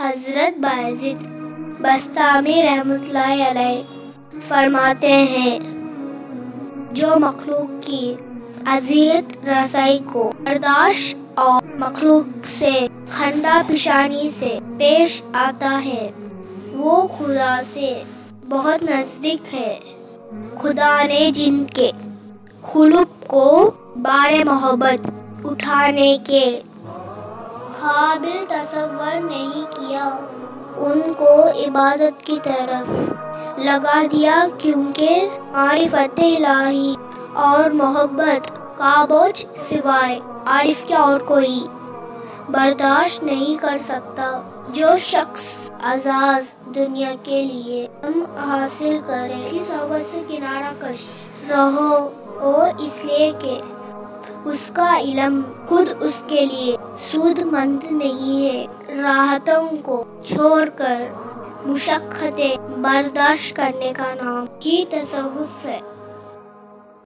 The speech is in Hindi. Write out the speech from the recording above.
हज़रत बाजिद बस्तामी अलैह फरमाते हैं, जो मखलूक की अजियत रसाई को बर्दाश्त और मखलूक से खंडा पिशानी से पेश आता है, वो खुदा से बहुत नज़दीक है। खुदा ने जिनके खुलूब को बारे मोहब्बत उठाने के काबिल तस्वर नहीं इबादत की तरफ़। लगा दिया क्योंकि मारिफत इलाही और मोहब्बत का बोझ सिवाय आरिफ के और कोई बर्दाश्त नहीं कर सकता। जो शख्स आजाज दुनिया के लिए हम हासिल करें इसकी सोबत से किनारा कश रहो और इसलिए के उसका इलम खुद उसके लिए सूदमंद नहीं है। राहतों को छोड़कर मुशक्क़तें बर्दाश्त करने का नाम ही तसव्वुफ है।